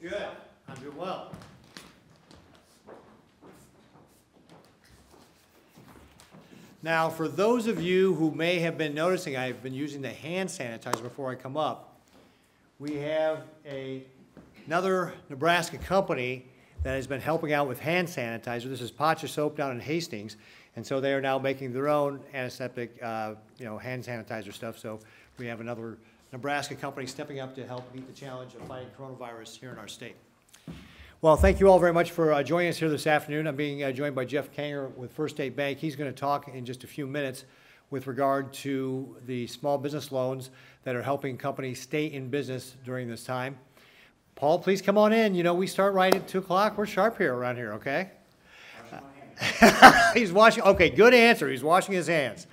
Good. I'm doing well. Now, for those of you who may have been noticing, I've been using the hand sanitizer before I come up. We have a, another Nebraska company that has been helping out with hand sanitizer. This is Pacha Soap down in Hastings. And so they are now making their own antiseptic, uh, you know, hand sanitizer stuff. So we have another Nebraska company stepping up to help meet the challenge of fighting coronavirus here in our state. Well, thank you all very much for uh, joining us here this afternoon. I'm being uh, joined by Jeff Kanger with First State Bank. He's going to talk in just a few minutes with regard to the small business loans that are helping companies stay in business during this time. Paul, please come on in. You know, we start right at 2 o'clock. We're sharp here around here, okay? He's washing, okay, good answer. He's washing his hands,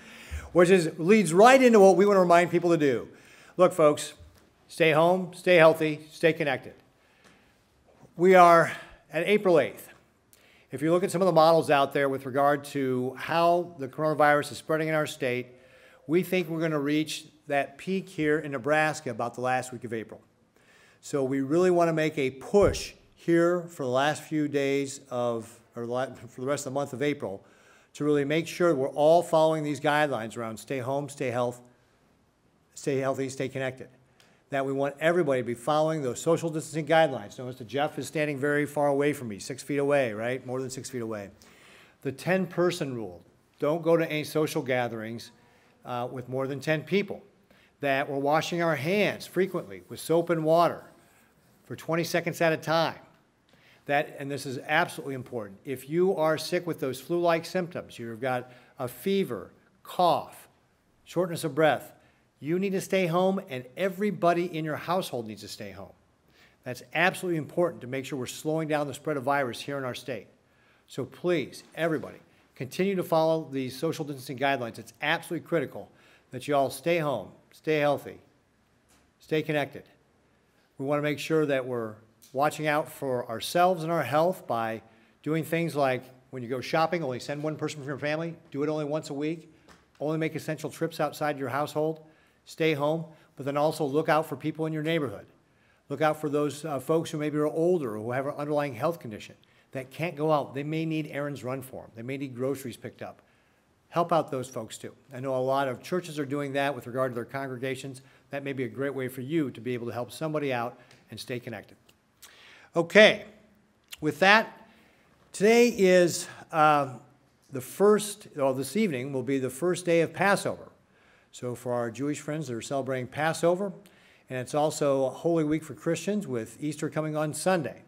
which is, leads right into what we want to remind people to do. Look, folks, stay home, stay healthy, stay connected. We are at April 8th. If you look at some of the models out there with regard to how the coronavirus is spreading in our state, we think we're going to reach that peak here in Nebraska about the last week of April. So we really want to make a push here for the last few days of, or for the rest of the month of April, to really make sure we're all following these guidelines around stay home, stay health, stay healthy, stay connected that we want everybody to be following those social distancing guidelines. Notice that Jeff is standing very far away from me, six feet away, right? More than six feet away. The 10 person rule don't go to any social gatherings uh, with more than 10 people. That we're washing our hands frequently with soap and water for 20 seconds at a time. That, and this is absolutely important. If you are sick with those flu like symptoms, you've got a fever, cough, shortness of breath, you need to stay home, and everybody in your household needs to stay home. That's absolutely important to make sure we're slowing down the spread of virus here in our state. So please, everybody, continue to follow these social distancing guidelines. It's absolutely critical that you all stay home, stay healthy, stay connected. We want to make sure that we're watching out for ourselves and our health by doing things like when you go shopping, only send one person from your family, do it only once a week, only make essential trips outside your household stay home, but then also look out for people in your neighborhood. Look out for those uh, folks who maybe are older or who have an underlying health condition that can't go out. They may need errands run for them. They may need groceries picked up. Help out those folks too. I know a lot of churches are doing that with regard to their congregations. That may be a great way for you to be able to help somebody out and stay connected. Okay, with that, today is uh, the first, well, this evening will be the first day of Passover. So for our Jewish friends that are celebrating Passover, and it's also a Holy Week for Christians with Easter coming on Sunday.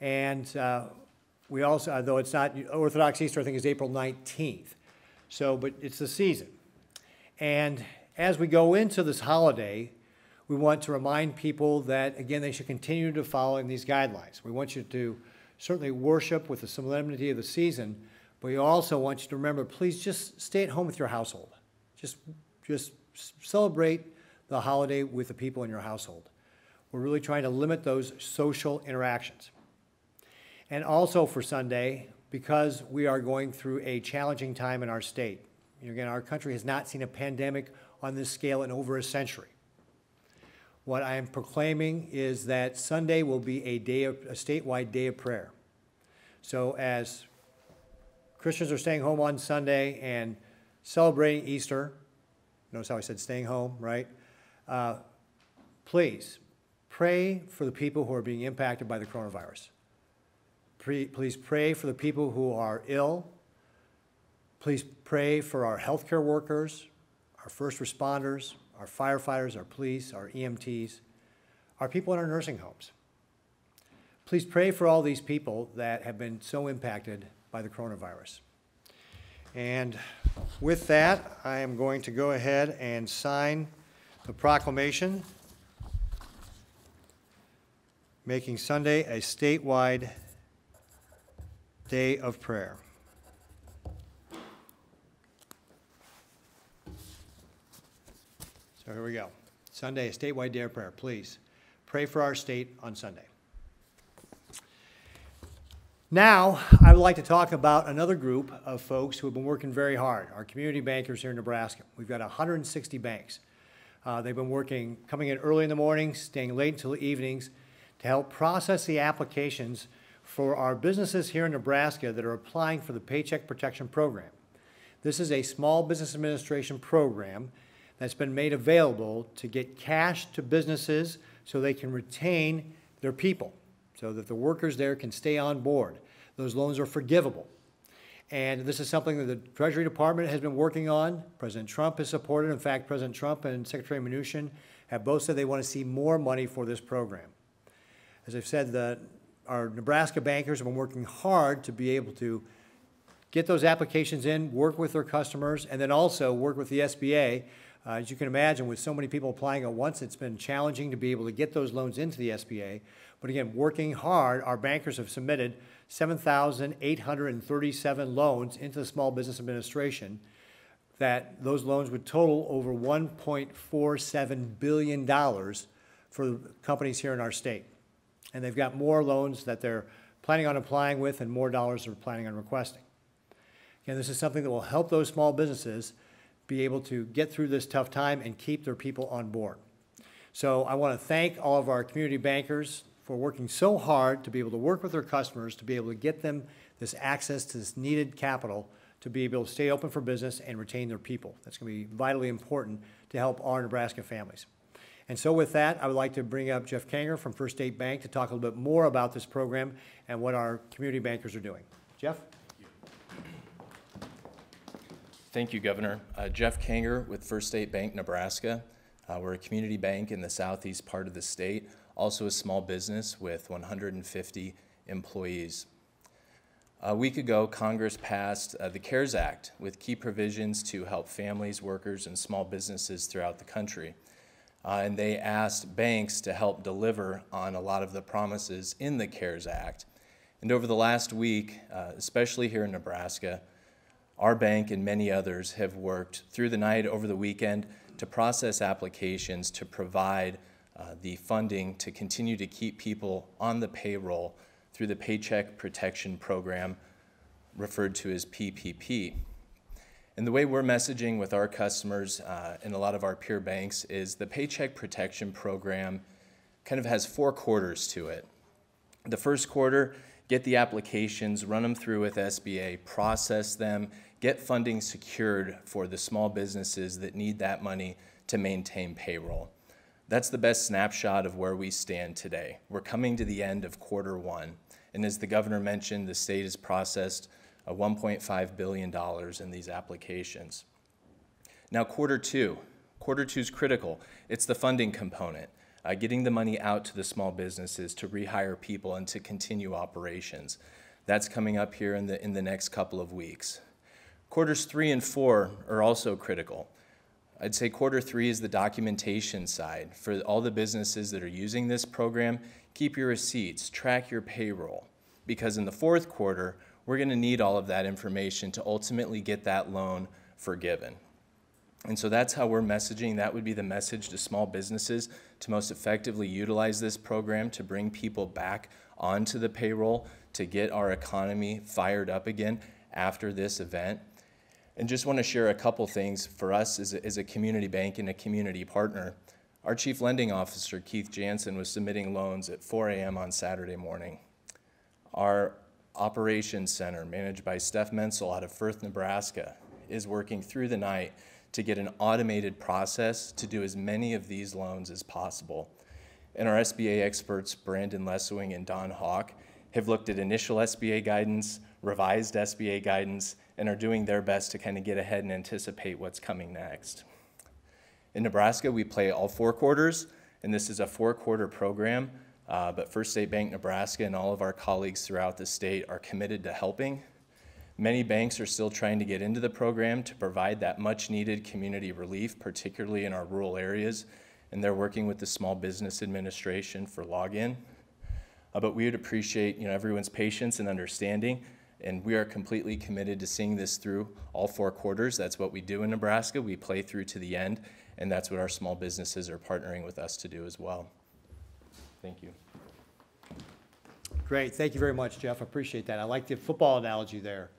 And uh, we also, though it's not Orthodox Easter, I think is April 19th. So, but it's the season. And as we go into this holiday, we want to remind people that, again, they should continue to follow in these guidelines. We want you to certainly worship with the solemnity of the season, but we also want you to remember, please just stay at home with your household. Just just celebrate the holiday with the people in your household. We're really trying to limit those social interactions. And also for Sunday, because we are going through a challenging time in our state. Again, our country has not seen a pandemic on this scale in over a century. What I am proclaiming is that Sunday will be a day of, a statewide day of prayer. So as Christians are staying home on Sunday and celebrating Easter, Notice how I said staying home, right? Uh, please pray for the people who are being impacted by the coronavirus. Please pray for the people who are ill. Please pray for our healthcare workers, our first responders, our firefighters, our police, our EMTs, our people in our nursing homes. Please pray for all these people that have been so impacted by the coronavirus. And with that, I am going to go ahead and sign the proclamation making Sunday a statewide day of prayer. So here we go. Sunday, a statewide day of prayer. Please pray for our state on Sunday. Now, I would like to talk about another group of folks who have been working very hard, our community bankers here in Nebraska. We've got 160 banks. Uh, they've been working, coming in early in the morning, staying late until the evenings to help process the applications for our businesses here in Nebraska that are applying for the Paycheck Protection Program. This is a small business administration program that's been made available to get cash to businesses so they can retain their people, so that the workers there can stay on board. Those loans are forgivable. And this is something that the Treasury Department has been working on. President Trump has supported. In fact, President Trump and Secretary Mnuchin have both said they want to see more money for this program. As I've said, the, our Nebraska bankers have been working hard to be able to get those applications in, work with their customers, and then also work with the SBA. Uh, as you can imagine, with so many people applying at once, it's been challenging to be able to get those loans into the SBA. But again, working hard, our bankers have submitted 7,837 loans into the Small Business Administration that those loans would total over $1.47 billion for companies here in our state. And they've got more loans that they're planning on applying with and more dollars they're planning on requesting. Again, this is something that will help those small businesses be able to get through this tough time and keep their people on board. So I want to thank all of our community bankers for working so hard to be able to work with their customers, to be able to get them this access to this needed capital to be able to stay open for business and retain their people. That's going to be vitally important to help our Nebraska families. And so with that, I would like to bring up Jeff Kanger from First State Bank to talk a little bit more about this program and what our community bankers are doing. Jeff? Thank you, Governor. Uh, Jeff Kanger with First State Bank, Nebraska. Uh, we're a community bank in the southeast part of the state, also a small business with 150 employees. A week ago, Congress passed uh, the CARES Act with key provisions to help families, workers, and small businesses throughout the country. Uh, and they asked banks to help deliver on a lot of the promises in the CARES Act. And over the last week, uh, especially here in Nebraska, our bank and many others have worked through the night over the weekend to process applications to provide uh, the funding to continue to keep people on the payroll through the Paycheck Protection Program, referred to as PPP. And the way we're messaging with our customers uh, and a lot of our peer banks is the Paycheck Protection Program kind of has four quarters to it. The first quarter, get the applications, run them through with SBA, process them, get funding secured for the small businesses that need that money to maintain payroll. That's the best snapshot of where we stand today. We're coming to the end of quarter one. And as the governor mentioned, the state has processed uh, $1.5 billion in these applications. Now, quarter two. Quarter two is critical. It's the funding component, uh, getting the money out to the small businesses to rehire people and to continue operations. That's coming up here in the, in the next couple of weeks. Quarters three and four are also critical. I'd say quarter three is the documentation side. For all the businesses that are using this program, keep your receipts, track your payroll, because in the fourth quarter, we're going to need all of that information to ultimately get that loan forgiven. And so that's how we're messaging. That would be the message to small businesses to most effectively utilize this program to bring people back onto the payroll, to get our economy fired up again after this event. And just want to share a couple things for us as a, as a community bank and a community partner. Our chief lending officer, Keith Jansen, was submitting loans at 4 a.m. on Saturday morning. Our operations center, managed by Steph Menzel out of Firth, Nebraska, is working through the night to get an automated process to do as many of these loans as possible. And our SBA experts, Brandon Leswing and Don Hawk, have looked at initial SBA guidance, revised SBA guidance, and are doing their best to kind of get ahead and anticipate what's coming next. In Nebraska, we play all four quarters, and this is a four quarter program. Uh, but First State Bank Nebraska and all of our colleagues throughout the state are committed to helping. Many banks are still trying to get into the program to provide that much needed community relief, particularly in our rural areas, and they're working with the Small Business Administration for login. Uh, but we would appreciate you know, everyone's patience and understanding and we are completely committed to seeing this through all four quarters. That's what we do in Nebraska. We play through to the end, and that's what our small businesses are partnering with us to do as well. Thank you. Great. Thank you very much, Jeff. I appreciate that. I like the football analogy there.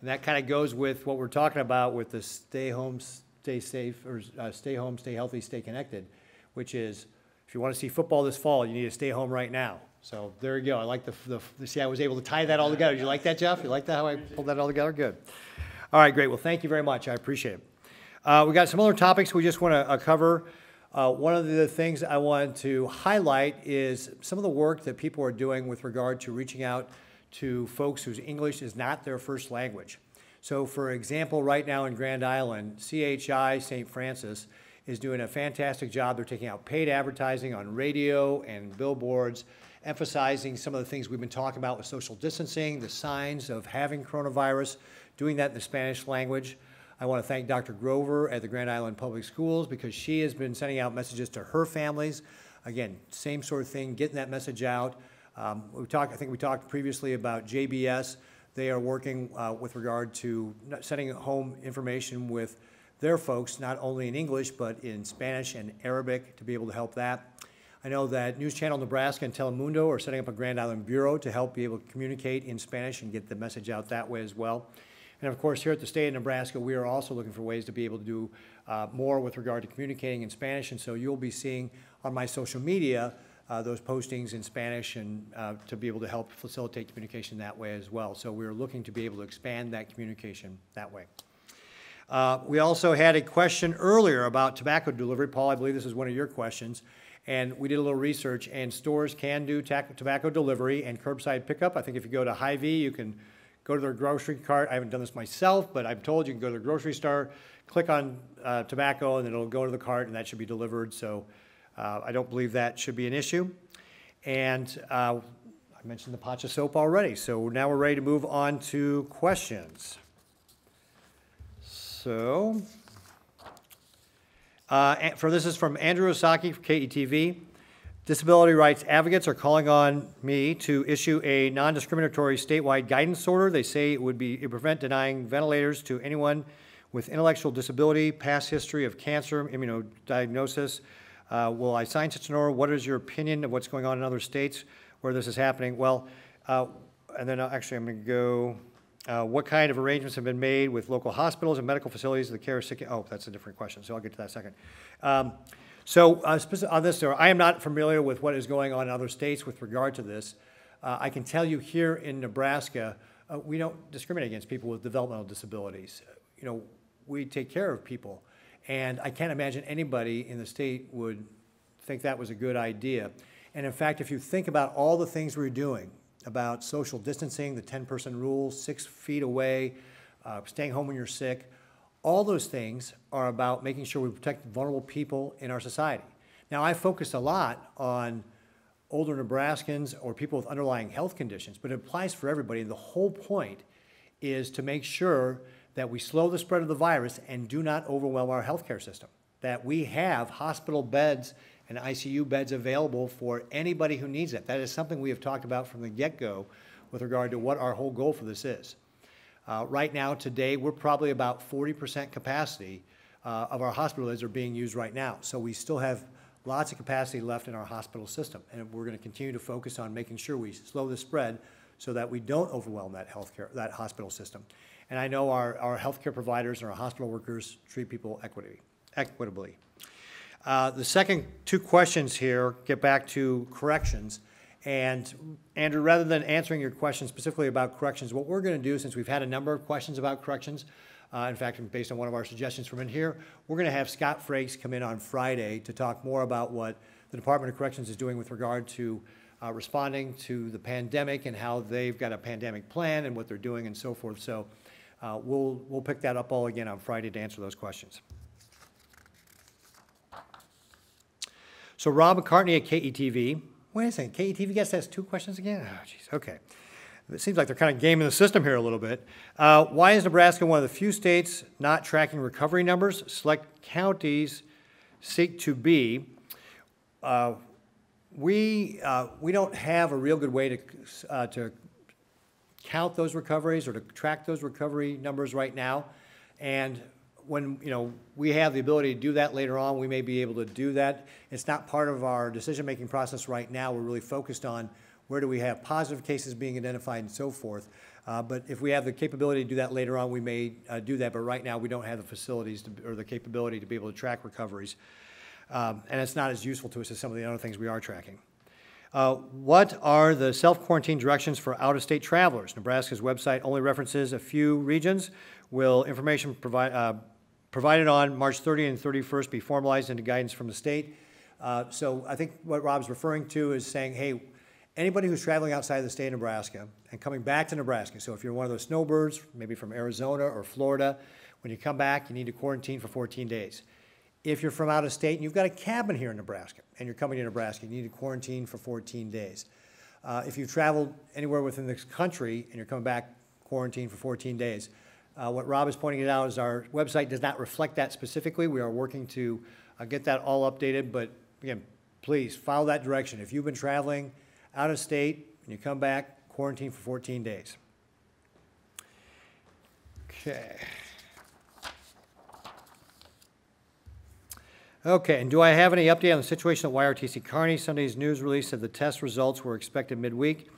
And that kind of goes with what we're talking about with the stay home, stay safe, or uh, stay home, stay healthy, stay connected, which is if if you want to see football this fall, you need to stay home right now. So there you go. I like the, the, the- see, I was able to tie that all together. You like that, Jeff? You like that, how I pulled that all together? Good. All right, great. Well, thank you very much. I appreciate it. Uh, we got some other topics we just want to uh, cover. Uh, one of the things I wanted to highlight is some of the work that people are doing with regard to reaching out to folks whose English is not their first language. So, for example, right now in Grand Island, CHI St. Francis is doing a fantastic job. They're taking out paid advertising on radio and billboards, emphasizing some of the things we've been talking about with social distancing, the signs of having coronavirus, doing that in the Spanish language. I want to thank Dr. Grover at the Grand Island Public Schools because she has been sending out messages to her families. Again, same sort of thing, getting that message out. Um, we talked, I think we talked previously about JBS. They are working uh, with regard to sending home information with their folks, not only in English, but in Spanish and Arabic to be able to help that. I know that News Channel Nebraska and Telemundo are setting up a Grand Island Bureau to help be able to communicate in Spanish and get the message out that way as well. And of course, here at the state of Nebraska, we are also looking for ways to be able to do uh, more with regard to communicating in Spanish. And so you'll be seeing on my social media uh, those postings in Spanish and uh, to be able to help facilitate communication that way as well. So we're looking to be able to expand that communication that way. Uh, We also had a question earlier about tobacco delivery. Paul, I believe this is one of your questions. And we did a little research, and stores can do tobacco delivery and curbside pickup. I think if you go to Hy-Vee, you can go to their grocery cart. I haven't done this myself, but I'm told you can go to the grocery store, click on uh, tobacco, and it'll go to the cart, and that should be delivered. So uh, I don't believe that should be an issue. And uh, I mentioned the Pacha soap already, so now we're ready to move on to questions. So, uh, for this is from Andrew Ozaki, KETV. Disability rights advocates are calling on me to issue a non-discriminatory statewide guidance order. They say it would be, it prevent denying ventilators to anyone with intellectual disability, past history of cancer, immunodiagnosis. Uh, will I sign such an order? What is your opinion of what's going on in other states where this is happening? Well, uh, and then uh, actually I'm going to go, uh, what kind of arrangements have been made with local hospitals and medical facilities that care of sick? Oh, that's a different question, so I'll get to that second. Um, so uh, on this, sir, I am not familiar with what is going on in other states with regard to this. Uh, I can tell you here in Nebraska, uh, we don't discriminate against people with developmental disabilities. You know, we take care of people. And I can't imagine anybody in the state would think that was a good idea. And in fact, if you think about all the things we're doing, about social distancing, the 10-person rule, six feet away, uh, staying home when you're sick, all those things are about making sure we protect vulnerable people in our society. Now, I focused a lot on older Nebraskans or people with underlying health conditions, but it applies for everybody. And the whole point is to make sure that we slow the spread of the virus and do not overwhelm our healthcare system. That we have hospital beds and ICU beds available for anybody who needs it. That is something we have talked about from the get-go with regard to what our whole goal for this is. Uh, Right now, today, we're probably about forty percent capacity uh, of our hospital beds are being used right now. So we still have lots of capacity left in our hospital system. And we're going to continue to focus on making sure we slow the spread so that we don't overwhelm that healthcare, that hospital system. And I know our, our healthcare providers and our hospital workers treat people equity, equitably. Uh, The second two questions here get back to corrections. And Andrew, rather than answering your question specifically about corrections, what we're going to do, since we've had a number of questions about corrections, uh, in fact, based on one of our suggestions from in here, we're going to have Scott Frakes come in on Friday to talk more about what the Department of Corrections is doing with regard to uh, responding to the pandemic and how they've got a pandemic plan and what they're doing and so forth. So uh, we'll, we'll pick that up all again on Friday to answer those questions. So Rob McCartney at KETV. Wait a second, KETV gets asked two questions again? Oh, jeez, okay. It seems like they're kind of gaming the system here a little bit. Uh, why is Nebraska one of the few states not tracking recovery numbers? Select counties seek to be. Uh, we, uh, we don't have a real good way to, uh, to count those recoveries or to track those recovery numbers right now. And when, you know, we have the ability to do that later on, we may be able to do that. It's not part of our decision-making process right now. We're really focused on where do we have positive cases being identified and so forth. Uh, But if we have the capability to do that later on, we may uh, do that. But right now, we don't have the facilities to- or the capability to be able to track recoveries. Um, And it's not as useful to us as some of the other things we are tracking. Uh, What are the self-quarantine directions for out-of-state travelers? Nebraska's website only references a few regions. Will information provide, uh, provided on March 30 and 31st be formalized into guidance from the state? Uh, So I think what Rob's referring to is saying, hey, anybody who's traveling outside of the state of Nebraska and coming back to Nebraska, so if you're one of those snowbirds, maybe from Arizona or Florida, when you come back, you need to quarantine for 14 days. If you're from out of state and you've got a cabin here in Nebraska and you're coming to Nebraska, you need to quarantine for 14 days. Uh, if you've traveled anywhere within this country and you're coming back, quarantine for 14 days. Uh, what Rob is pointing out is our website does not reflect that specifically. We are working to uh, get that all updated, but again, please follow that direction. If you've been traveling out of state and you come back, quarantine for 14 days. Okay. Okay, and do I have any update on the situation at YRTC Kearney? Sunday's news release said the test results were expected midweek.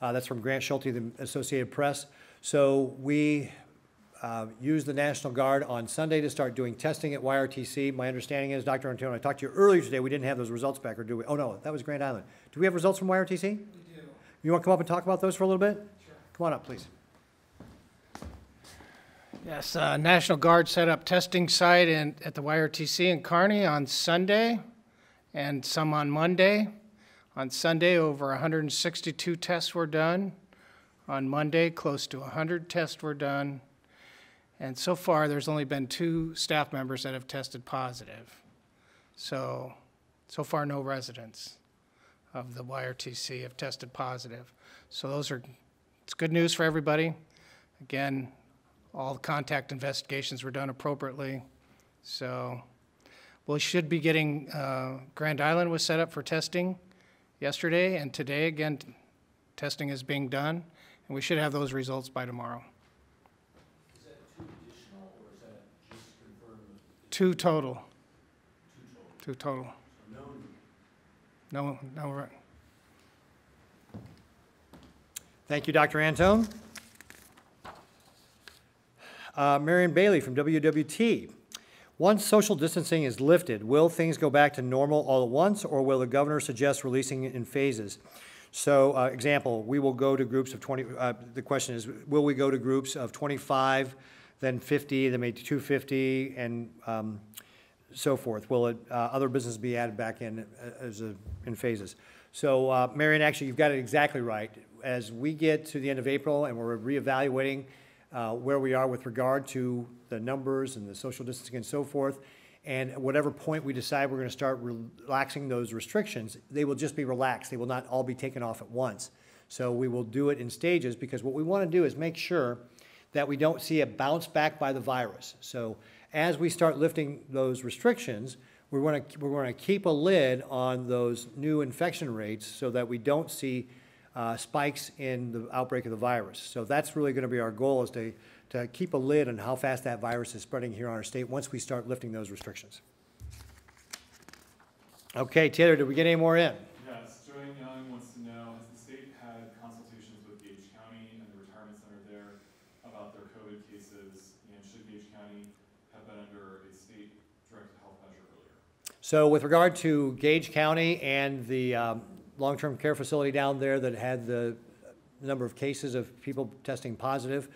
Uh, that's from Grant Schulte, the Associated Press. So we uh, used the National Guard on Sunday to start doing testing at YRTC. My understanding is, Dr. Antonio, I talked to you earlier today, we didn't have those results back, or do we? Oh, no, that was Grand Island. Do we have results from YRTC? We do. You want to come up and talk about those for a little bit? Sure. Come on up, please. Yes, uh, National Guard set up testing site in, at the YRTC in Kearney on Sunday and some on Monday. On Sunday, over 162 tests were done. On Monday, close to 100 tests were done. And so far, there's only been two staff members that have tested positive. So, so far, no residents of the YRTC have tested positive. So those are, it's good news for everybody. Again, all the contact investigations were done appropriately. So we should be getting, uh, Grand Island was set up for testing yesterday, and today, again, testing is being done, and we should have those results by tomorrow. Two total. Two total. No, no, re- Thank you, Dr. Anthone. Uh, Marion Bailey from WWT. Once social distancing is lifted, will things go back to normal all at once, or will the governor suggest releasing it in phases? So, uh, example, we will go to groups of 20, uh, the question is, will we go to groups of 25, then 50, then maybe 250, and um, so forth? Will it, uh, other businesses be added back in uh, as a, in phases? So, uh, Marion, actually, you've got it exactly right. As we get to the end of April and we're reevaluating uh, where we are with regard to the numbers and the social distancing and so forth, and at whatever point we decide we're going to start relaxing those restrictions, they will just be relaxed. They will not all be taken off at once. So we will do it in stages because what we want to do is make sure that we don't see a bounce back by the virus. So as we start lifting those restrictions, we want to, we're going to keep a lid on those new infection rates so that we don't see uh, spikes in the outbreak of the virus. So that's really going to be our goal is to, to keep a lid on how fast that virus is spreading here on our state once we start lifting those restrictions. Okay, Taylor, did we get any more in? Yes, Joanne Young wants to know, has the state had consultations with Gage County and the retirement center there about their COVID cases? And should Gage County have been under a state directed health measure earlier? So with regard to Gage County and the um, long-term care facility down there that had the number of cases of people testing positive,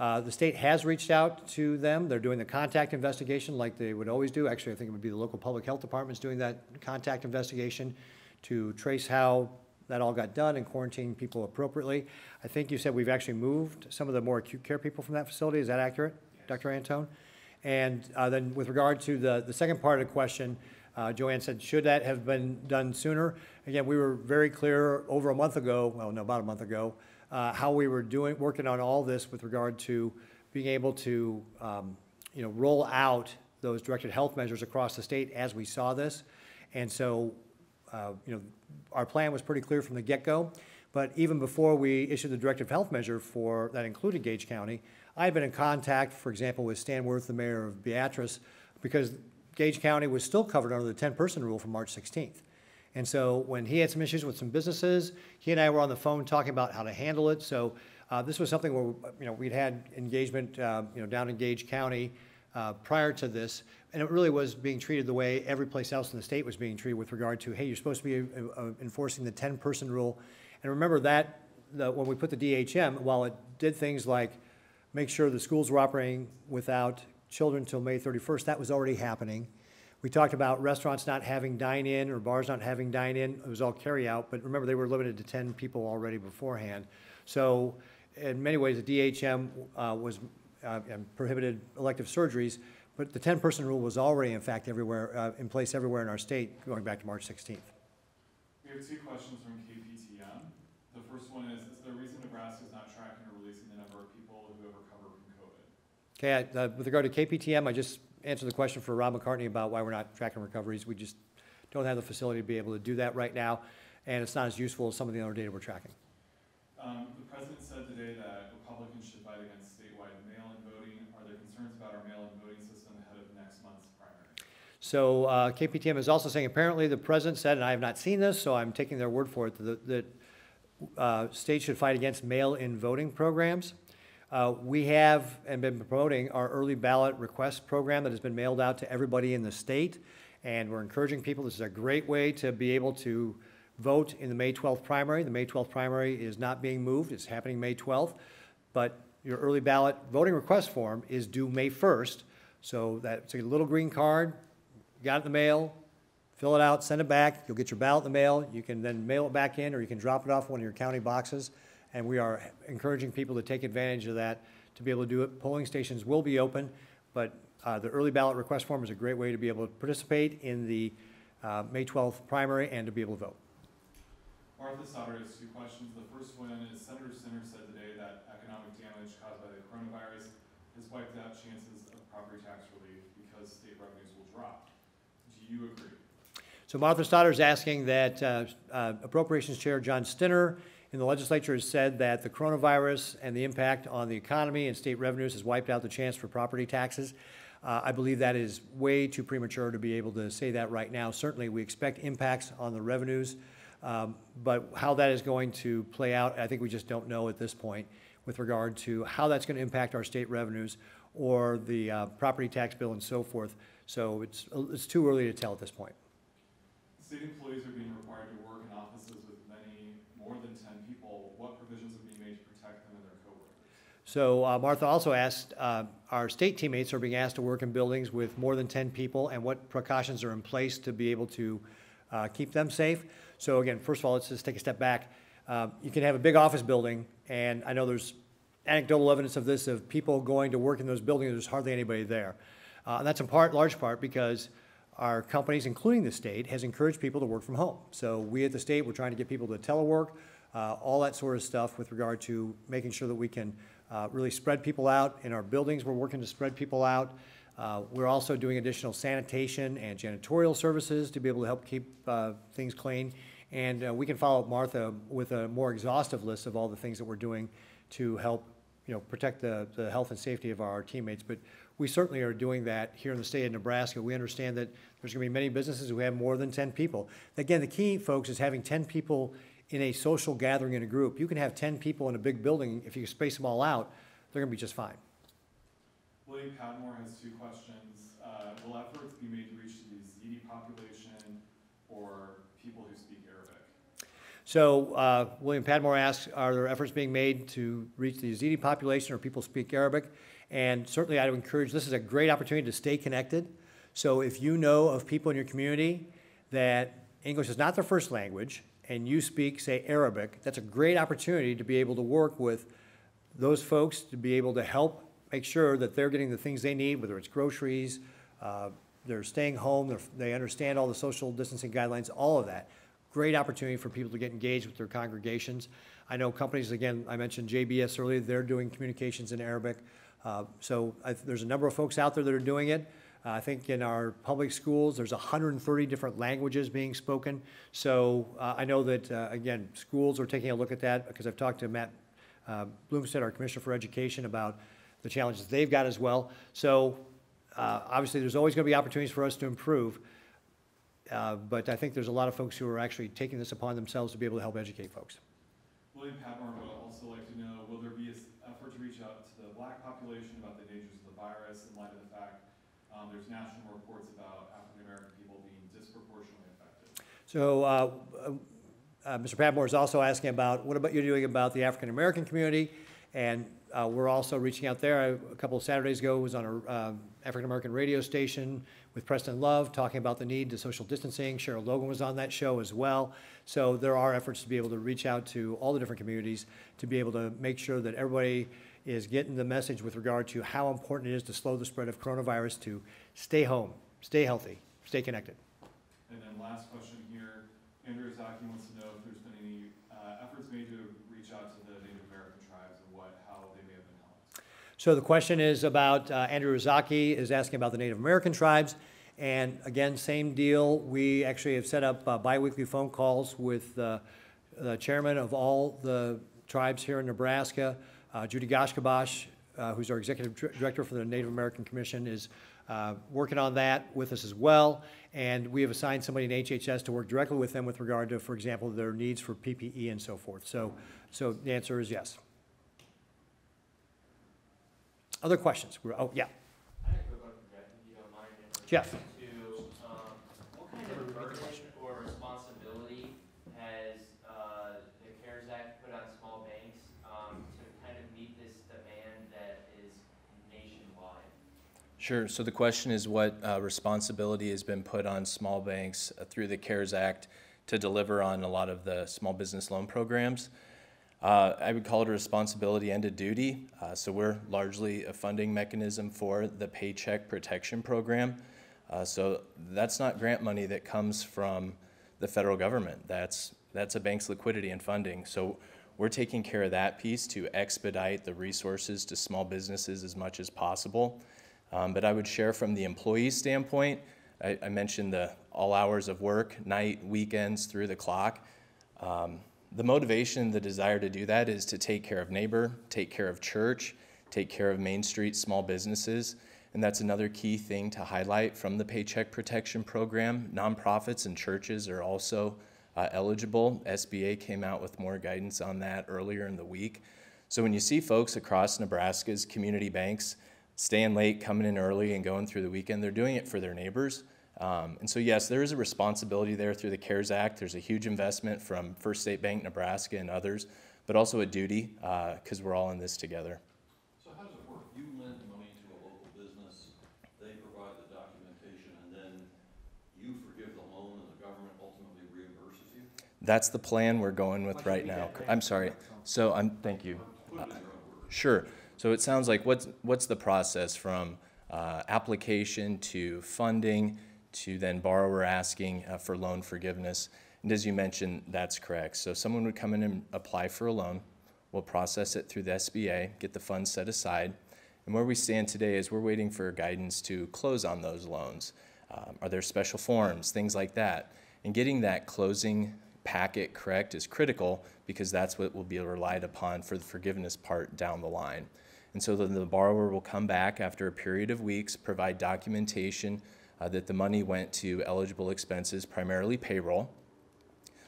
uh, the state has reached out to them. They're doing the contact investigation like they would always do. Actually, I think it would be the local public health departments doing that contact investigation to trace how that all got done and quarantine people appropriately. I think you said we've actually moved some of the more acute care people from that facility. Is that accurate, Dr. Anthone? And uh, then with regard to the, the second part of the question, uh, Joanne said, should that have been done sooner? Again, we were very clear over a month ago, well, no, about a month ago, uh, how we were doing, working on all this with regard to being able to, um, you know, roll out those directed health measures across the state as we saw this. And so, uh, you know, our plan was pretty clear from the get-go. But even before we issued the directive health measure for, that included Gage County, I had been in contact, for example, with Stan Wirth, the mayor of Beatrice, because Gage County was still covered under the 10-person rule from March 16th. And so when he had some issues with some businesses, he and I were on the phone talking about how to handle it. So uh, this was something where, you know, we'd had engagement, uh, you know, down in Gage County uh, prior to this, and it really was being treated the way every place else in the state was being treated with regard to, hey, you're supposed to be uh, uh, enforcing the 10-person rule. And remember that, the- when we put the DHM, while it did things like make sure the schools were operating without children until May 31st, that was already happening. We talked about restaurants not having dine-in or bars not having dine-in, it was all carry-out, but remember, they were limited to 10 people already beforehand. So in many ways, the DHM uh, was, uh, prohibited elective surgeries, but the 10-person rule was already in fact everywhere, uh, in place everywhere in our state, going back to March 16th. We have two questions from KPTM. The first one is, is there a reason Nebraska is not tracking or releasing the number of people who have recovered from COVID? Okay, I- uh, with regard to KPTM, I just answered the question for Rob McCartney about why we're not tracking recoveries. We just don't have the facility to be able to do that right now, and it's not as useful as some of the other data we're tracking. Um, the president said today that Republicans should fight against statewide mail-in voting. Are there concerns about our mail-in voting system ahead of next month's primary? So uh, KPTM is also saying, apparently the president said, and I have not seen this, so I'm taking their word for it, that, that uh, states should fight against mail-in voting programs. Uh, We have and been promoting our early ballot request program that has been mailed out to everybody in the state. And we're encouraging people, this is a great way to be able to vote in the May 12th primary. The May 12th primary is not being moved, it's happening May 12th. But your early ballot voting request form is due May 1st. So that's a little green card, got it in the mail, fill it out, send it back, you'll get your ballot in the mail, you can then mail it back in, or you can drop it off one of your county boxes. And we are encouraging people to take advantage of that, to be able to do it. Polling stations will be open, but uh, the early ballot request form is a great way to be able to participate in the uh, May 12th primary and to be able to vote. Martha Stoddard has two questions. The first one is Senator Stinner said today that economic damage caused by the coronavirus has wiped out chances of property tax relief because state revenues will drop. Do you agree? So Martha Stoddard is asking that uh, uh, Appropriations Chair John Stinner in the legislature has said that the coronavirus and the impact on the economy and state revenues has wiped out the chance for property taxes. Uh, I believe that is way too premature to be able to say that right now. Certainly, we expect impacts on the revenues, um, but how that is going to play out, I think we just don't know at this point with regard to how that's going to impact our state revenues or the uh, property tax bill and so forth. So it's, it's too early to tell at this point. State employees are being required to work in offices with many, more than ten people. What provisions are being made to protect them and their coworkers? So uh, Martha also asked, uh, our state teammates are being asked to work in buildings with more than 10 people, and what precautions are in place to be able to uh, keep them safe. So again, first of all, let's just take a step back. Uh, You can have a big office building, and I know there's anecdotal evidence of this, of people going to work in those buildings, there's hardly anybody there. Uh, And that's in part, large part, because our companies, including the state, has encouraged people to work from home. So we at the state, we're trying to get people to telework, uh, all that sort of stuff with regard to making sure that we can uh, really spread people out. In our buildings, we're working to spread people out. Uh, We're also doing additional sanitation and janitorial services to be able to help keep uh, things clean. And uh, we can follow up Martha with a more exhaustive list of all the things that we're doing to help, you know, protect the, the health and safety of our teammates. But we certainly are doing that here in the state of Nebraska. We understand that there's going to be many businesses who have more than 10 people. Again, the key, folks, is having 10 people in a social gathering in a group. You can have 10 people in a big building, if you space them all out, they're going to be just fine. William Padmore has two questions. Uh, will efforts be made to reach the Yazidi population or people who speak Arabic? So uh, William Padmore asks, are there efforts being made to reach the Yazidi population or people speak Arabic? And certainly I would encourage, this is a great opportunity to stay connected. So if you know of people in your community that English is not their first language and you speak, say, Arabic, that's a great opportunity to be able to work with those folks to be able to help make sure that they're getting the things they need, whether it's groceries, uh, they're staying home, they understand all the social distancing guidelines, all of that. Great opportunity for people to get engaged with their congregations. I know companies, again, I mentioned JBS earlier, they're doing communications in Arabic. Uh, So I- there's a number of folks out there that are doing it. I think in our public schools, there's 130 different languages being spoken. So uh, I know that, uh, again, schools are taking a look at that, because I've talked to Matt uh, Blomstedt, our Commissioner for Education, about the challenges they've got as well. So uh, obviously, there's always going to be opportunities for us to improve, but I think there's a lot of folks who are actually taking this upon themselves to be able to help educate folks. William would also like to know, will there be an effort to reach out to the black population about the dangers of the virus in light of the fact Um, there's national reports about African-American people being disproportionately affected. So, uh, uh, Mr. Padmore is also asking about, what about you're doing about the African-American community? And uh, we're also reaching out there. I- A couple of Saturdays ago, was on a um, African-American radio station with Preston Love, talking about the need to social distancing. Cheryl Logan was on that show as well. So there are efforts to be able to reach out to all the different communities, to be able to make sure that everybody is getting the message with regard to how important it is to slow the spread of coronavirus, to stay home, stay healthy, stay connected. And then last question Andrew Zaki wants to know if there's been any, uh, efforts made to reach out to the Native American tribes and what, how they may have been helped. So the question is about, uh, Andrew Ozaki is asking about the Native American tribes. And again, same deal, we actually have set up uh, biweekly phone calls with uh, the chairman of all the tribes here in Nebraska. Uh, Judi gaiashkibos, uh, who's our executive director for the Native American Commission, is uh, working on that with us as well. And we have assigned somebody in HHS to work directly with them with regard to, for example, their needs for PPE and so forth. So, so the answer is yes. Other questions? We're- Oh, yeah. I have a quick one for Jeff, if you don't mind. in Jeff. relation To, um, what kind of burden or responsibility has, uh, the CARES Act put on small banks, um, to kind of meet this demand that is nationwide? Sure. So the question is what uh, responsibility has been put on small banks uh, through the CARES Act to deliver on a lot of the small business loan programs? Uh, I would call it a responsibility and a duty. Uh, So we're largely a funding mechanism for the Paycheck Protection Program. Uh, So that's not grant money that comes from the federal government. That's, that's a bank's liquidity and funding. So we're taking care of that piece to expedite the resources to small businesses as much as possible. Um, But I would share from the employee standpoint, I, I mentioned the all hours of work, night, weekends, through the clock. Um, The motivation, the desire to do that is to take care of neighbor, take care of church, take care of Main Street small businesses. And that's another key thing to highlight from the Paycheck Protection Program. Nonprofits and churches are also uh, eligible. SBA came out with more guidance on that earlier in the week. So when you see folks across Nebraska's community banks staying late, coming in early, and going through the weekend, they're doing it for their neighbors. Um, and so, yes, there is a responsibility there through the CARES Act. There's a huge investment from First State Bank Nebraska and others, but also a duty because we're all in this together. So how does it work? You lend money to a local business, they provide the documentation, and then you forgive the loan and the government ultimately reimburses you? That's the plan we're going with right now. I'm sorry. So I'm, thank you. Put it in your own words. Sure. So it sounds like what's, what's the process from uh, application to funding to then borrower asking uh, for loan forgiveness? And as you mentioned, that's correct. So someone would come in and apply for a loan. We'll process it through the SBA, get the funds set aside. And where we stand today is we're waiting for guidance to close on those loans. Um, Are there special forms, things like that? And getting that closing packet correct is critical because that's what will be relied upon for the forgiveness part down the line. And so then the borrower will come back after a period of weeks, provide documentation uh, that the money went to eligible expenses, primarily payroll.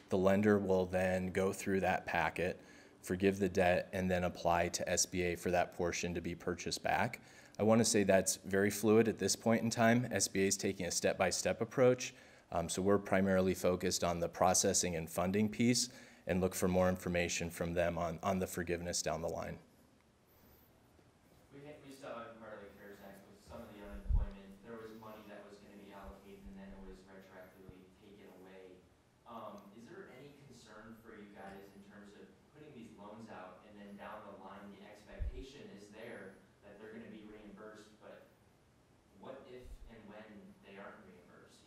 The lender will then go through that packet, forgive the debt, and then apply to SBA for that portion to be purchased back. I want to say that's very fluid at this point in time. SBA is taking a step-by-step approach. Um, so we're primarily focused on the processing and funding piece and look for more information from them on, on the forgiveness down the line. We had, we saw in part of the CARES Act with some of the unemployment, there was money that was gonna be allocated and then it was retroactively taken away. Um, is there any concern for you guys in terms of putting these loans out and then down the line, the expectation is there that they're gonna be reimbursed, but what if and when they aren't reimbursed?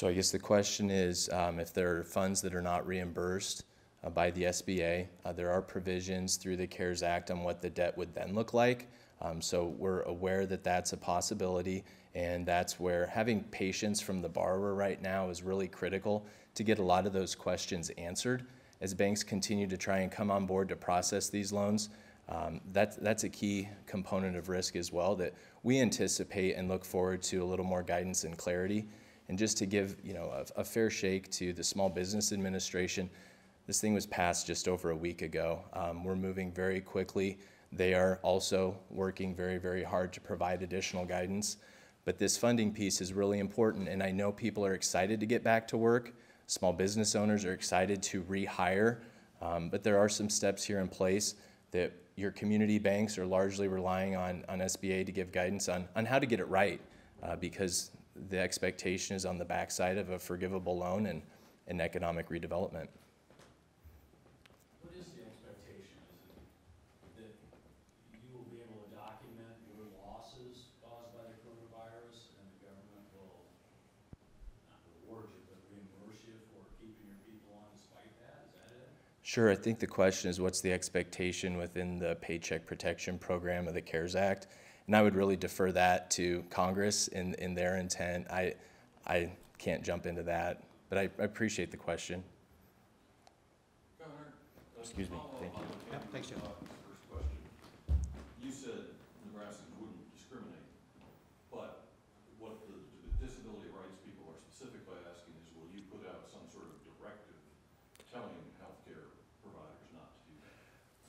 So I guess the question is, um, if there are funds that are not reimbursed uh, by the SBA, uh, there are provisions through the CARES Act on what the debt would then look like. Um, so we're aware that that's a possibility, and that's where having patience from the borrower right now is really critical to get a lot of those questions answered. As banks continue to try and come on board to process these loans, um, that's, that's a key component of risk as well that we anticipate and look forward to a little more guidance and clarity. And just to give, you know, a, a fair shake to the Small Business Administration, this thing was passed just over a week ago. Um, we're moving very quickly. They are also working very, very hard to provide additional guidance. But this funding piece is really important, and I know people are excited to get back to work. Small business owners are excited to rehire, um, but there are some steps here in place that your community banks are largely relying on, on SBA to give guidance on, on how to get it right, uh, because the expectation is on the backside of a forgivable loan and, and economic redevelopment. What is the expectation? Is it that you will be able to document your losses caused by the coronavirus and the government will not reward you, but reimburse you for keeping your people on despite that? Is that it? Sure, I think the question is what's the expectation within the Paycheck Protection Program of the CARES Act? And I would really defer that to Congress in, in their intent. I, I can't jump into that, but I, I appreciate the question. Governor? Excuse me, thank you. on Yeah, thanks, Jim. uh, First question. You said Nebraskans wouldn't discriminate, but what the the disability rights people are specifically asking is, will you put out some sort of directive telling healthcare providers not to do that?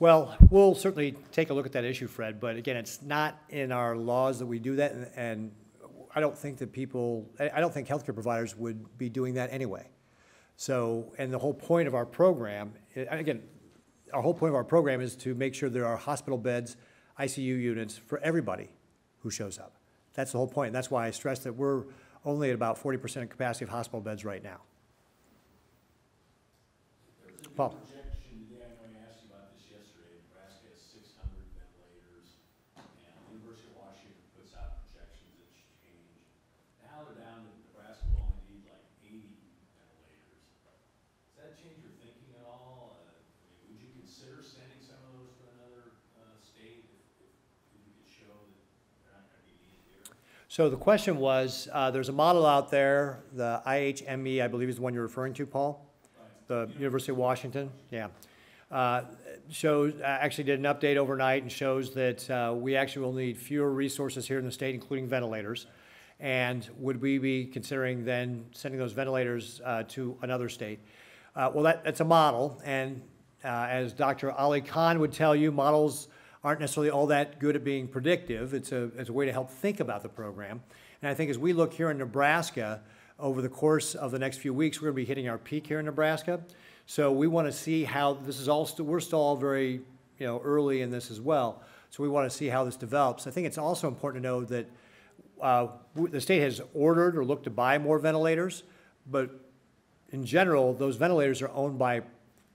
Well, we'll certainly take a look at that issue, Fred, but again, it's not in our laws that we do that, and- and I don't think that people, I don't think healthcare providers would be doing that anyway. So, and the whole point of our program, eh, and again, our whole point of our program is to make sure there are hospital beds, ICU units for everybody who shows up. That's the whole point, and that's why I stress that we're only at about forty percent capacity of hospital beds right now. Paul. projection today, I know I asked you about this yesterday, Nebraska has six hundred ventilators, and the University of Washington puts out projections that change. Now they're down to Nebraska will only need like eighty ventilators. Does that change your thinking at all? Uh, I mean, would you consider sending some of those to another, uh, state if, if, if you could show that they're not gonna be needed here? So the question was, uh, there's a model out there, the IHME, I believe is the one you're referring to, Paul? The University of Washington, yeah. Uh, Shows, uh, actually did an update overnight and shows that uh, we actually will need fewer resources here in the state, including ventilators. And would we be considering then sending those ventilators uh, to another state? Uh, Well, that, that's a model, and as Dr. Ali Khan would tell you, models aren't necessarily all that good at being predictive. It's a, it's a way to help think about the program. And I think as we look here in Nebraska, over the course of the next few weeks, we're gonna be hitting our peak here in Nebraska. So we wanna see how, this is all, still we're still all very, you know, early in this as well. So we wanna see how this develops. I think it's also important to know that uh, the state has ordered or looked to buy more ventilators, but in general, those ventilators are owned by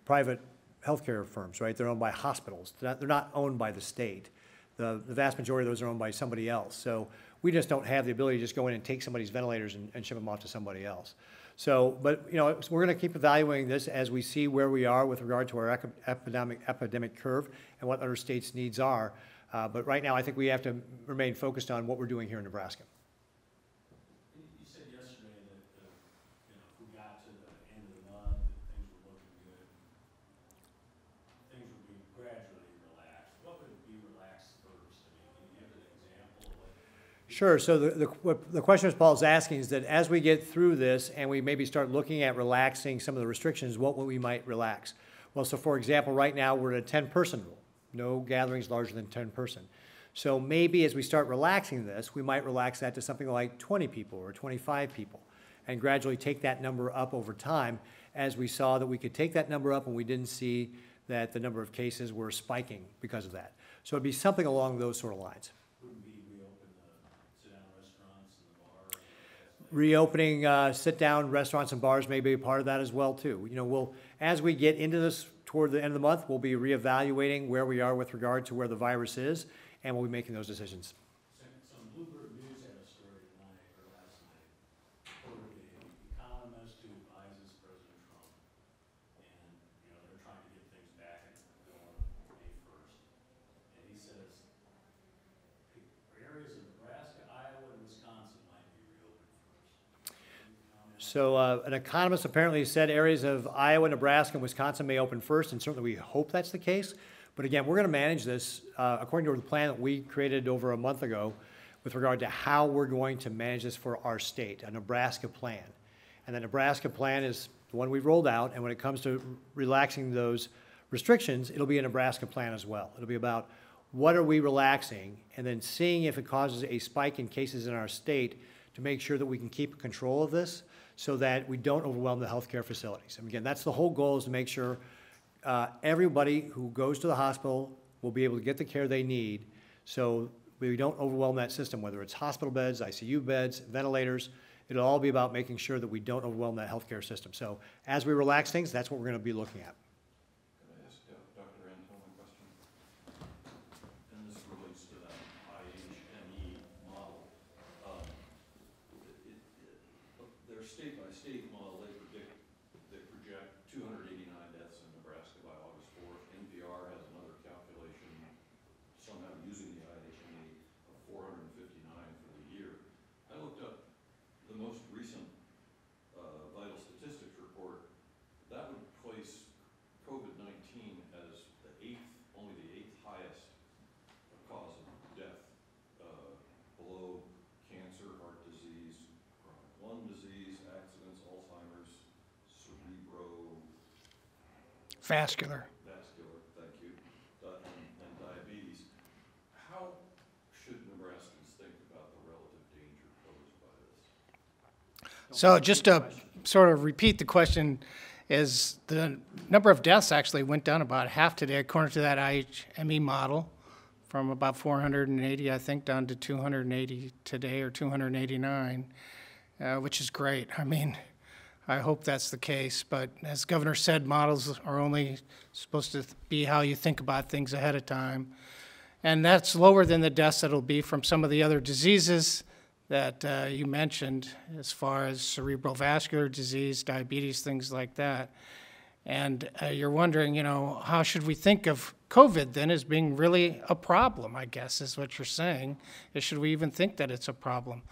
private healthcare firms, right? They're owned by hospitals. They're not, they're not owned by the state. The, the vast majority of those are owned by somebody else. So we just don't have the ability to just go in and take somebody's ventilators and, and ship them off to somebody else. So, but, you know, we're gonna keep evaluating this as we see where we are with regard to our epidemic, epidemic curve and what other states' needs are. Uh, but right now, I think we have to remain focused on what we're doing here in Nebraska. You you said yesterday that, uh, you know, if we got to the end of the month, that things were looking good. Things would be gradually relaxed. What would be relaxed first? I mean, can you give an example of what? Sure, so the, the, what the question Paul is asking is that as we get through this and we maybe start looking at relaxing some of the restrictions, what we might relax? Well, so for example, right now, we're at a ten-person rule, no gatherings larger than ten person. So maybe as we start relaxing this, we might relax that to something like twenty people or twenty-five people, and gradually take that number up over time, as we saw that we could take that number up and we didn't see that the number of cases were spiking because of that. So it'd be something along those sort of lines. Wouldn't be reopen the sit-down restaurants and the bars? Reopening uh, sit-down restaurants and bars may be a part of that as well, too. You know, we'll, as we get into this toward the end of the month, we'll be reevaluating where we are with regard to where the virus is, and we'll be making those decisions. Some, some Bloomberg News had a story tonight or last night, quoted an economist who advises President Trump. And, you know, they're trying to get things back and going May first. And he says, areas of Nebraska, Iowa, and Wisconsin might be reopened first. So uh, an economist apparently said areas of Iowa, Nebraska, and Wisconsin may open first, and certainly we hope that's the case. But again, we're going to manage this uh, according to the plan that we created over a month ago with regard to how we're going to manage this for our state, a Nebraska plan. And the Nebraska plan is the one we've rolled out, and when it comes to relaxing those restrictions, it'll be a Nebraska plan as well. It'll be about what are we relaxing, and then seeing if it causes a spike in cases in our state to make sure that we can keep control of this so that we don't overwhelm the healthcare facilities. And again, that's the whole goal is to make sure uh, everybody who goes to the hospital will be able to get the care they need so we don't overwhelm that system, whether it's hospital beds, ICU beds, ventilators. It'll all be about making sure that we don't overwhelm that healthcare system. So as we relax things, that's what we're going to be looking at. Can I ask uh, Dr. Anthone a question? And this relates to that IHME model. Um, it- it- Their state-by-state model, they predict, they project two hundred eighty-nine deaths in Nebraska by August fourth. NPR has another calculation, somehow using the IHME, of four hundred and fifty-nine for the year. I looked up the most recent uh, vital statistics report, that would place COVID-19 as the eighth, only the eighth highest cause of death, uh, below cancer, heart disease, chronic lung disease, accidents, Alzheimer's, cerebro, Vascular. vascular, thank you, and and diabetes. How should Nebraskans think about the relative danger posed by this? So just to sort of repeat the question, is the number of deaths actually went down about half today according to that IHME model, from about 480, I think, down to 280 today or 289, uh, which is great. I mean, I hope that's the case, but as Governor said, models are only supposed to be how you think about things ahead of time. And that's lower than the deaths that'll be from some of the other diseases that uh, you mentioned, as far as cerebral vascular disease, diabetes, things like that. And uh, you're wondering, you know, how should we think of COVID then as being really a problem, I guess, is what you're saying. Should we even think that it's a problem?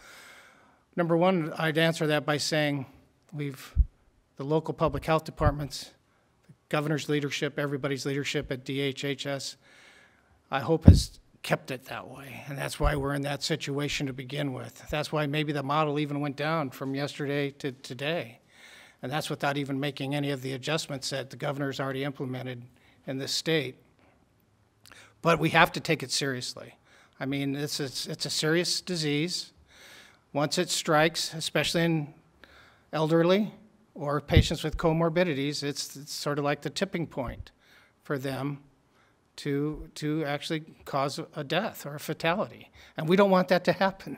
Number one, I'd answer that by saying we've, the local public health departments, the governor's leadership, everybody's leadership at DHHS, I hope has kept it that way. And that's why we're in that situation to begin with. That's why maybe the model even went down from yesterday to today. And that's without even making any of the adjustments that the governor's already implemented in this state. But we have to take it seriously. I mean, it's, it's, it's a serious disease. Once it strikes, especially in elderly or patients with comorbidities, it's, it's sort of like the tipping point for them to, to actually cause a death or a fatality. And we don't want that to happen.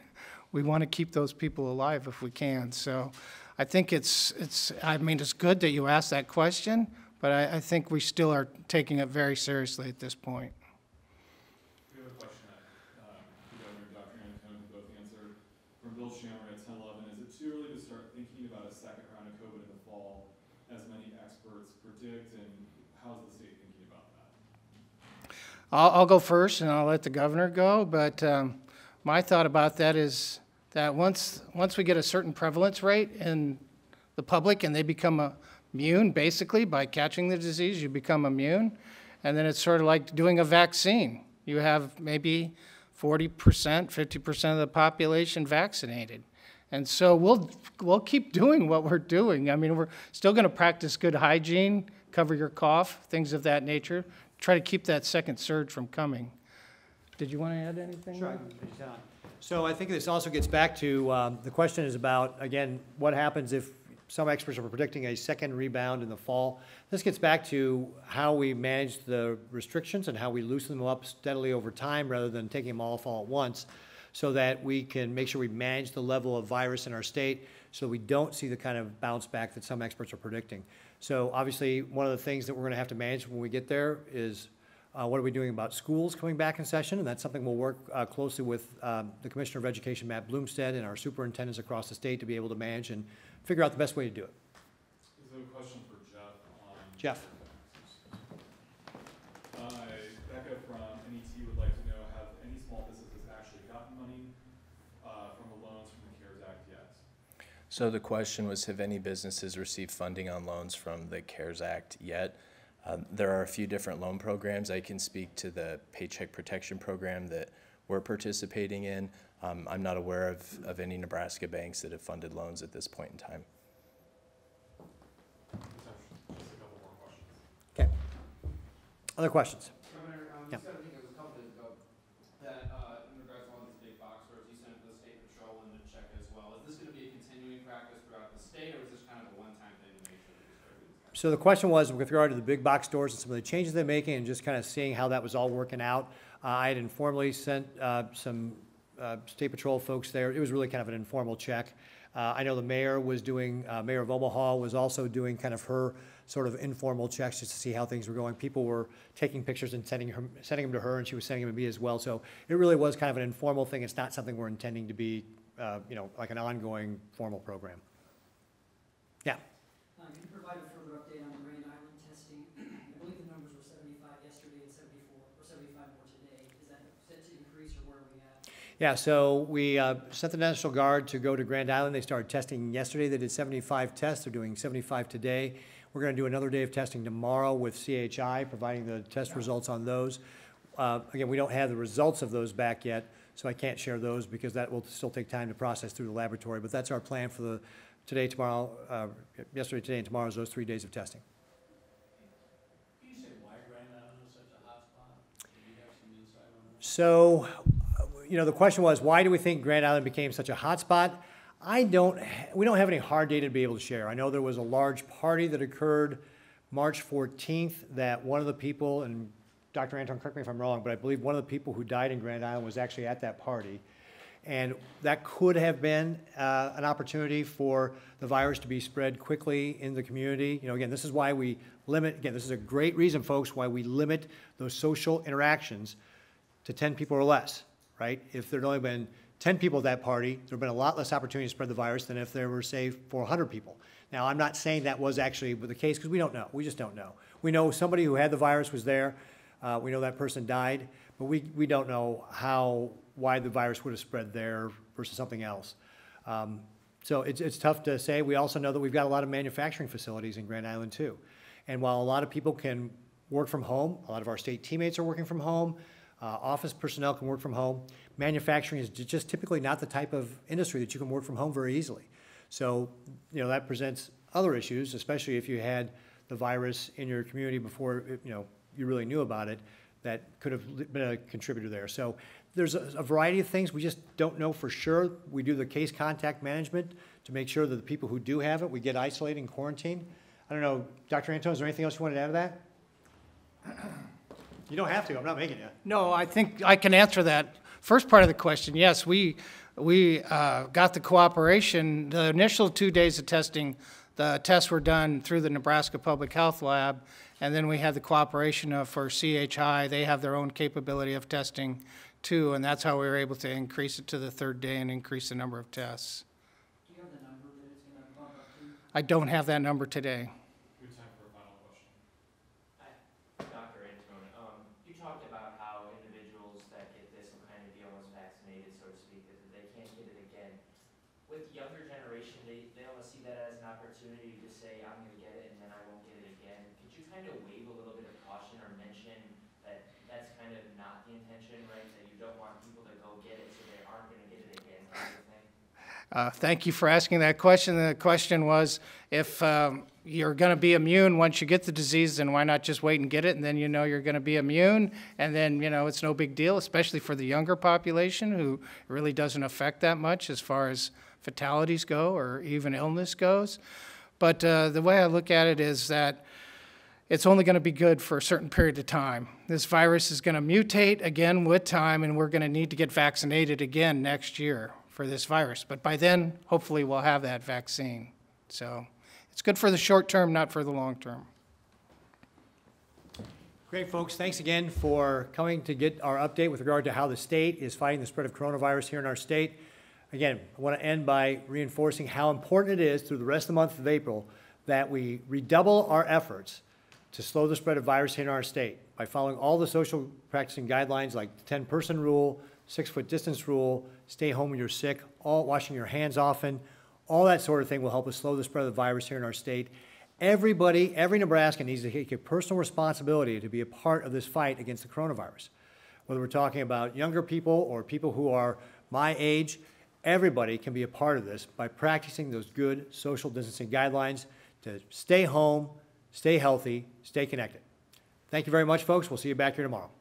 We want to keep those people alive if we can. So I think it's, it's I mean, it's good that you asked that question, but I, I think we still are taking it very seriously at this point. We have a question that, um, the governor and Dr. Anthone can both answer. From Bill Shammer at ten eleven, is it too early to start thinking about a second round of COVID in the fall, as many experts predict, and how's the state thinking about that? I'll, I'll go first and I'll let the governor go, but um, my thought about that is that once, once we get a certain prevalence rate in the public and they become immune, basically, by catching the disease, you become immune. And then it's sort of like doing a vaccine. You have maybe 40%, 50% of the population vaccinated. And so we'll, we'll keep doing what we're doing. I mean, we're still going to practice good hygiene, cover your cough, things of that nature, try to keep that second surge from coming. Did you want to add anything? Sure. So I think this also gets back to, um, the question is about, again, what happens if some experts are predicting a second rebound in the fall? This gets back to how we manage the restrictions and how we loosen them up steadily over time rather than taking them all fall at once, so that we can make sure we manage the level of virus in our state, so we don't see the kind of bounce back that some experts are predicting. So obviously, one of the things that we're gonna have to manage when we get there is uh, what are we doing about schools coming back in session? And that's something we'll work uh, closely with um, the Commissioner of Education, Matt Blomstedt, and our superintendents across the state to be able to manage and figure out the best way to do it. Is there a question for Jeff on? Jeff. Uh, Becca from NET would like to know, have any small businesses actually gotten money, uh, from the loans from the CARES Act yet? So the question was, have any businesses received funding on loans from the CARES Act yet? Um, There are a few different loan programs. I can speak to the Paycheck Protection Program that we're participating in. Um, I'm not aware of, of any Nebraska banks that have funded loans at this point in time. Okay. Other questions? So the question was with regard to the big box stores and some of the changes they're making and just kind of seeing how that was all working out. Uh, I had informally sent uh, some uh, State Patrol folks there. It was really kind of an informal check. Uh, I know the mayor was doing, uh, Mayor of Omaha was also doing kind of her sort of informal checks just to see how things were going. People were taking pictures and sending her, sending them to her, and she was sending them to me as well. So it really was kind of an informal thing. It's not something we're intending to be, uh, you know, like an ongoing formal program. Yeah. Uh, Can you provide a further update on the Grand Island testing? I believe the numbers were seventy-five yesterday and seventy-four, or seventy-five more today. Is that set to increase or where are we at? Yeah, so we uh, sent the National Guard to go to Grand Island. They started testing yesterday. They did 75 tests. They're doing 75 today. We're going to do another day of testing tomorrow with CHI, providing the test results on those. Uh, Again, we don't have the results of those back yet, so I can't share those because that will still take time to process through the laboratory. But that's our plan for the, today, tomorrow, uh, yesterday, today, and tomorrow is those three days of testing. Can you say why Grand Island is such a hot spot? Do you have some insight on that? So, you know, the question was, why do we think Grand Island became such a hotspot? I don't, we don't have any hard data to be able to share. I know there was a large party that occurred March 14th that one of the people, and Dr. Anthone, correct me if I'm wrong, but I believe one of the people who died in Grand Island was actually at that party. And that could have been uh, an opportunity for the virus to be spread quickly in the community. You know, again, this is why we limit, again, this is a great reason, folks, why we limit those social interactions to 10 people or less, right? If there'd only been 10 people at that party, there'd been a lot less opportunity to spread the virus than if there were, say, 400 people. Now, I'm not saying that was actually the case, because we don't know. We just don't know. We know somebody who had the virus was there. Uh, we know that person died, but we, we don't know how, why the virus would have spread there versus something else. Um, so it's, it's tough to say. We also know that we've got a lot of manufacturing facilities in Grand Island too. And while a lot of people can work from home, a lot of our state teammates are working from home, uh, office personnel can work from home. Manufacturing is just typically not the type of industry that you can work from home very easily. So, you know, that presents other issues, especially if you had the virus in your community before, you know, you really knew about it, that could have been a contributor there. So there's a a variety of things, we just don't know for sure. We do the case contact management to make sure that the people who do have it, we get isolated and quarantined. I don't know, Dr. Anthone, is there anything else you wanted to add to that? You don't have to, I'm not making you. No, I think I can answer that. First part of the question, yes, we, we uh, got the cooperation. The initial two days of testing, the tests were done through the Nebraska Public Health Lab, and then we had the cooperation of, for CHI, they have their own capability of testing too, and that's how we were able to increase it to the third day and increase the number of tests. Do you have the number that it's gonna bump up to? I don't have that number today. We have time for a final question. Dr. Anthone, um, you talked about how individuals that get this will kind of be almost vaccinated, so to speak, that they can't get it again. With younger generation, they, they almost see that as an opportunity to say, I'm gonna get it and then I won't get it again. Could you kind of wave a little bit of caution or mention that that's kind of not the intention, right? That you don't want people to go get it so they aren't gonna get it again, kind of thing? Uh, Thank you for asking that question. The question was, if um, you're going to be immune once you get the disease, then why not just wait and get it, and then you know you're going to be immune, and then, you know, it's no big deal, especially for the younger population, who really doesn't affect that much as far as fatalities go, or even illness goes. But uh, the way I look at it is that it's only going to be good for a certain period of time. This virus is going to mutate again with time, and we're going to need to get vaccinated again next year for this virus. But by then, hopefully, we'll have that vaccine. So it's good for the short term, not for the long term. Great, folks. Thanks again for coming to get our update with regard to how the state is fighting the spread of coronavirus here in our state. Again, I want to end by reinforcing how important it is through the rest of the month of April that we redouble our efforts to slow the spread of virus here in our state by following all the social practicing guidelines like the 10-person rule, six-foot distance rule, stay home when you're sick, all washing your hands often, all that sort of thing will help us slow the spread of the virus here in our state. Everybody, every Nebraskan needs to take a personal responsibility to be a part of this fight against the coronavirus. Whether we're talking about younger people or people who are my age, everybody can be a part of this by practicing those good social distancing guidelines to stay home, stay healthy, stay connected. Thank you very much, folks. We'll see you back here tomorrow.